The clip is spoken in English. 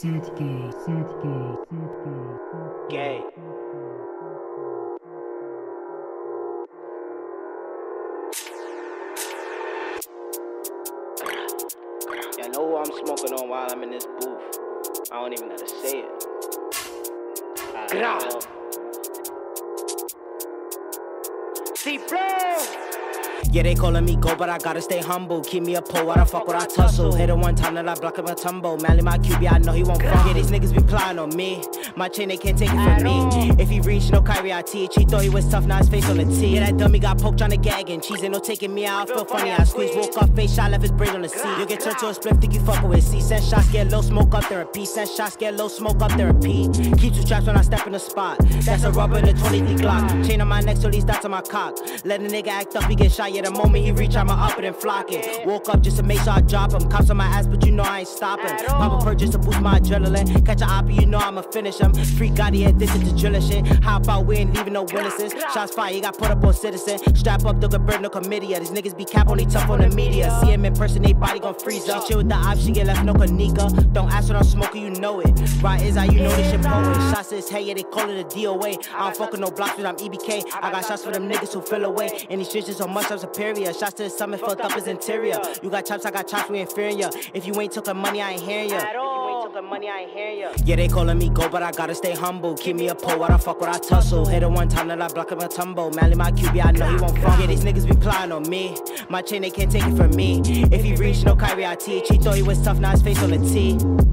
Gay, Gay, Gay. Y'all know who I'm smoking on while I'm in this booth. I don't even gotta say it. Gra. See, bro. Yeah, they calling me go, but I gotta stay humble. Keep me a pole, why the fuck would I tussle? Hit it one time, then I block him a tumble. Manly my QB, I know he won't fuck. Yeah, these niggas be plotting on me. My chain, they can't take it from me. If he reach, no Kyrie, I teach. He thought he was tough, now his face on the T. Yeah, that dummy got poked trying to gag and cheese. Ain't no taking me out, I feel funny. I squeeze, woke up, face shot, left his brain on the seat. You get turned to a split, think you fucking with C. Send shots, get low, smoke up therapy. Send shots, get low, smoke up therapy. Keep two traps when I step in the spot. That's a rubber in the 23 Glock. Chain on my neck, so these dots on my cock. Let the nigga act up, he get shot. Yeah, the moment he reach, I'ma up it and flock it. Woke up just to make sure I drop him. Cops on my ass, but you know I ain't stopping. Pop a perk just to boost my adrenaline. Catch a oppie, you know I'ma finish him. Free Gotti addicted to drilling shit. How about we ain't leaving no witnesses? Shots fired, he got put up on citizen. Strap up, don't burn no committee. These niggas be cap only tough on the media. See him in person, they body gon' freeze up. Chill with the ops, she get left no kanika. Don't ask what I'm smoking, you know it. Right is how you know this shit poet. Shots his head, yeah, they call it a DOA. I don't fuck with no blocks, but I'm EBK. I got shots for them niggas who feel away. And these streets so much, I'm superior. Shots to the summit, fucked up his interior. You got chops, I got chops, we inferior. If you ain't took money, I ain't hearing ya. Money, I ain't hearing ya. Yeah, they calling me go, but I gotta stay humble. Keep me a pole, why the fuck would I tussle? Hit it one time, then I block him a tumble. Manly my QB, I know he won't fuck. Yeah, these niggas be plotting on me. My chain, they can't take it from me. If he reached no Kyrie, I teach. He thought he was tough, now his face on the T.